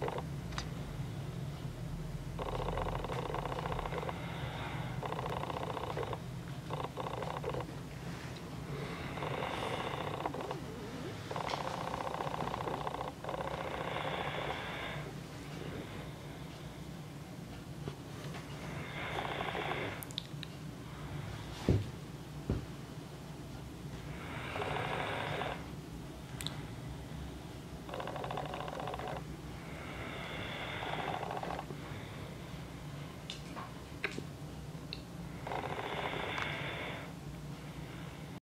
you